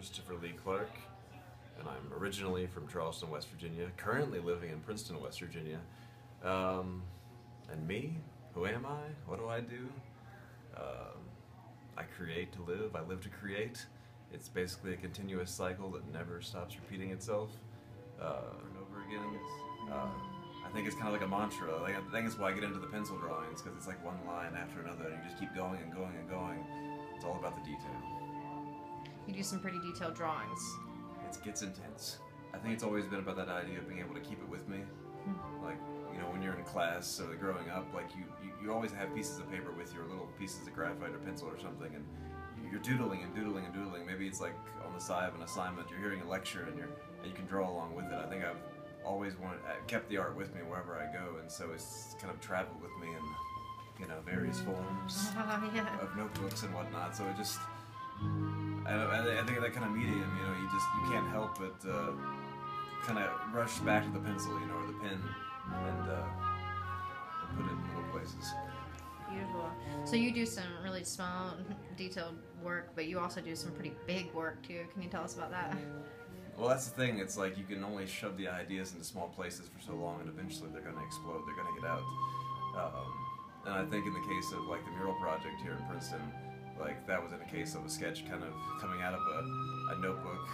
Christopher Lee Clark, and I'm originally from Charleston, West Virginia, currently living in Princeton, West Virginia. Um, and me, who am I? What do I do? Um, I create to live, I live to create. It's basically a continuous cycle that never stops repeating itself uh, over and over again. Uh, I think it's kind of like a mantra. Like, I think it's why I get into the pencil drawings because it's like one line after another, and you just keep going and going and going. It's all about the detail. You do some pretty detailed drawings. It gets intense. I think it's always been about that idea of being able to keep it with me. Like, you know, when you're in class or growing up, like you, you, you always have pieces of paper with you or little pieces of graphite or pencil or something, and you're doodling and doodling and doodling. Maybe it's like on the side of an assignment, you're hearing a lecture and you're and you can draw along with it. I think I've always wanted, uh, kept the art with me wherever I go, and so it's kind of traveled with me in, you know, various forms yeah. of notebooks and whatnot. So it just, I, I, I think that kind of medium, you know, you just you can't help but uh, kind of rush back to the pencil, you know, or the pen, and uh, put it in little places. Beautiful. So you do some really small, detailed work, but you also do some pretty big work too. Can you tell us about that? Well, that's the thing. It's like you can only shove the ideas into small places for so long, and eventually they're going to explode. They're going to get out. Um, and I think in the case of like the mural project here in Princeton, like that was in a case of a sketch kind of coming out of a, a notebook.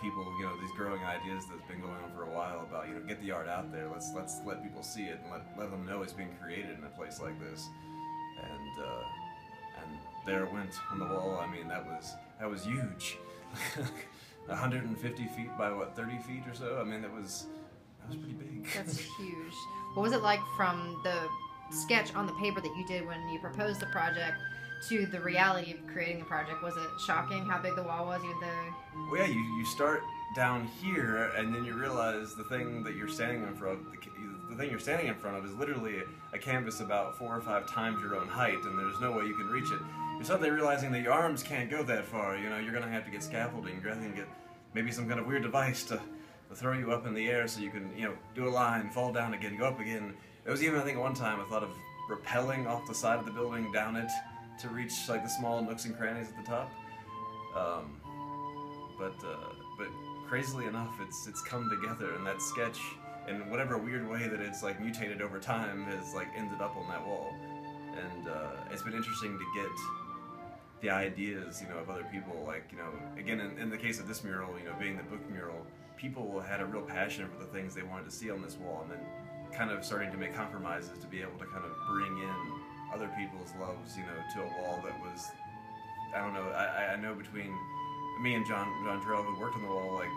People, you know, these growing ideas that's been going on for a while about you know get the art out there. Let's let's let people see it and let, let them know it's being created in a place like this. And uh, and there it went on the wall. I mean, that was that was huge. 150 feet by what 30 feet or so. I mean, that was that was pretty big. That's huge. What was it like from the sketch on the paper that you did when you proposed the project to the reality of creating the project? Was it shocking how big the wall was, even though? well, yeah, you, you start down here, and then you realize the thing that you're standing in front of, the, the thing you're standing in front of is literally a canvas about four or five times your own height, and there's no way you can reach it. You're suddenly realizing that your arms can't go that far. You know, you're gonna have to get scaffolding. You're gonna get maybe some kind of weird device to, to throw you up in the air so you can, you know, do a line, fall down again, go up again. There was even, I think, one time I thought of rappelling off the side of the building down it to reach like the small nooks and crannies at the top. Um, but uh, but crazily enough, it's it's come together, and that sketch, in whatever weird way that it's like mutated over time, has like ended up on that wall, and uh, it's been interesting to get the ideas, you know, of other people. Like you know, again, in, in the case of this mural, you know, being the book mural, people had a real passion for the things they wanted to see on this wall, and then kind of starting to make compromises to be able to kind of bring in other people's loves, you know, to a wall that was I don't know. I, I- know between me and John John Terrell, who worked on the wall, like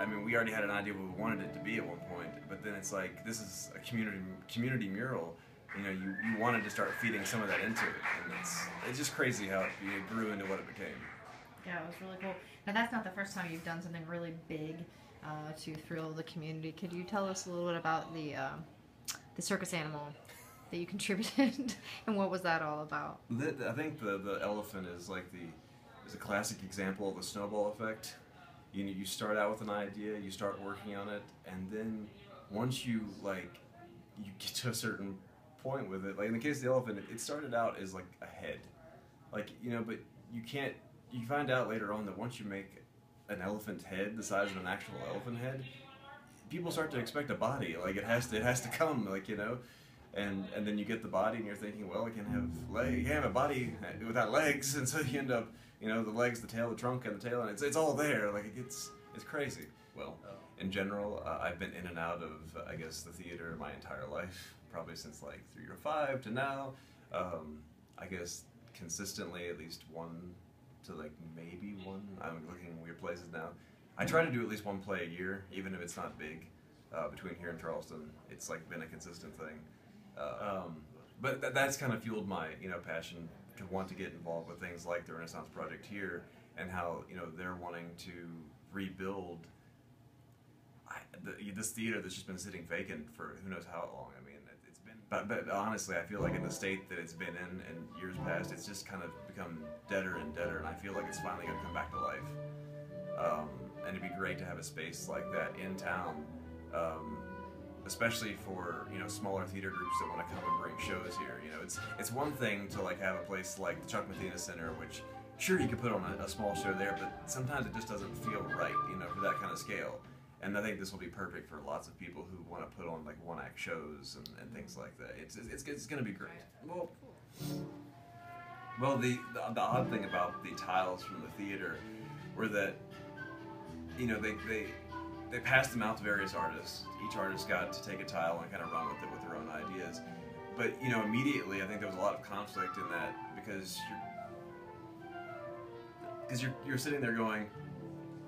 I mean, we already had an idea what we wanted it to be at one point, but then it's like this is a community community mural. You know, you, you wanted to start feeding some of that into it, and it's it's just crazy how it, it grew into what it became. Yeah, it was really cool. Now that's not the first time you've done something really big uh, to thrill the community. Could you tell us a little bit about the um the circus animal that you contributed, and what was that all about? I think the the elephant is like the is a classic example of the snowball effect. You know, you start out with an idea, you start working on it, and then once you like you get to a certain point with it, like in the case of the elephant, it, it started out as like a head, like you know, but you can't. You find out later on that once you make an elephant head the size of an actual elephant head, people start to expect a body. Like it has to, it has to come. Like you know, and and then you get the body, and you're thinking, well, it can have leg, you can have a body without legs, and so you end up, you know, the legs, the tail, the trunk, and the tail, and it's it's all there. Like it gets, it's crazy. Well, in general, uh, I've been in and out of, uh, I guess, the theater my entire life, probably since like three or five to now. Um, I guess consistently at least one to like maybe one. I'm looking in weird places now. I try to do at least one play a year, even if it's not big. Uh, between here and Charleston, it's like been a consistent thing. Uh, um, but th- that's kind of fueled my you know passion to want to get involved with things like the Renaissance Project here, and how you know they're wanting to rebuild I, the, this theater that's just been sitting vacant for who knows how long. I mean, it, it's been. But, but honestly, I feel like in the state that it's been in in years past, it's just kind of become deader and deader, and I feel like it's finally going to come back to life. Um, and it'd be great to have a space like that in town, um, especially for you know smaller theater groups that want to come and bring shows here. You know, it's it's one thing to like have a place like the Chuck Mathena Center, which sure you could put on a, a small show there, but sometimes it just doesn't feel right, you know, for that kind of scale. And I think this will be perfect for lots of people who want to put on like one act shows and, and things like that. It's it's, it's going to be great. Well, well, the, the the odd thing about the tiles from the theater were that you know they they they passed them out to various artists. Each artist got to take a tile and kind of run with it with their own ideas. But you know, immediately I think there was a lot of conflict in that because you're because you're you're sitting there going,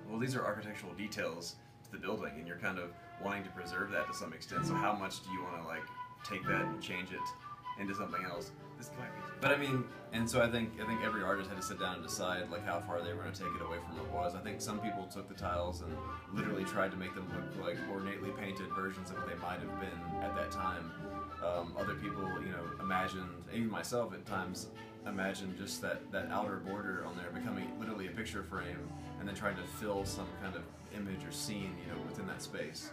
well, these are architectural details to the building, and you're kind of wanting to preserve that to some extent. So how much do you want to like take that and change it into something else? This might be. But I mean, and so I think I think every artist had to sit down and decide like how far they were going to take it away from what it was. I think some people took the tiles and literally tried to make them look like ornately painted versions of what they might have been at that time. Um, other people, you know, imagined, even myself at times, imagined just that, that outer border on there becoming literally a picture frame and then trying to fill some kind of image or scene, you know, within that space.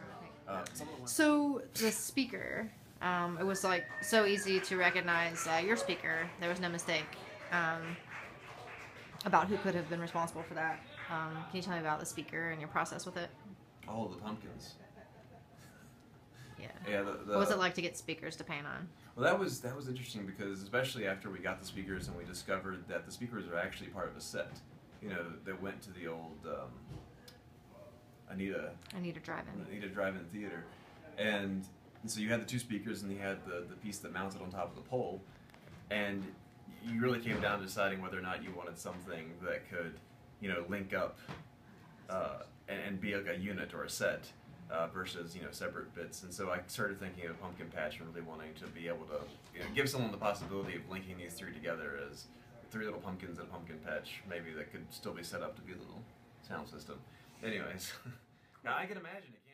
Uh, So the speaker, um, it was like so easy to recognize uh, your speaker. There was no mistake um, about who could have been responsible for that. Um, can you tell me about the speaker and your process with it? Oh, the pumpkins. Yeah. Yeah, the, the, What was it like to get speakers to paint on? Well, that was that was interesting because especially after we got the speakers and we discovered that the speakers are actually part of a set. You know, that went to the old um, Anita I need to drive in. Anita Drive-In Theater, and, and so you had the two speakers and you had the the piece that mounted on top of the pole, and you really came down to deciding whether or not you wanted something that could, you know, link up uh, and, and be like a unit or a set uh, versus you know separate bits. And so I started thinking of Pumpkin Patch and really wanting to be able to you know, give someone the possibility of linking these three together as three little pumpkins and a pumpkin patch, maybe that could still be set up to be a little sound system. Anyways, now I can imagine it.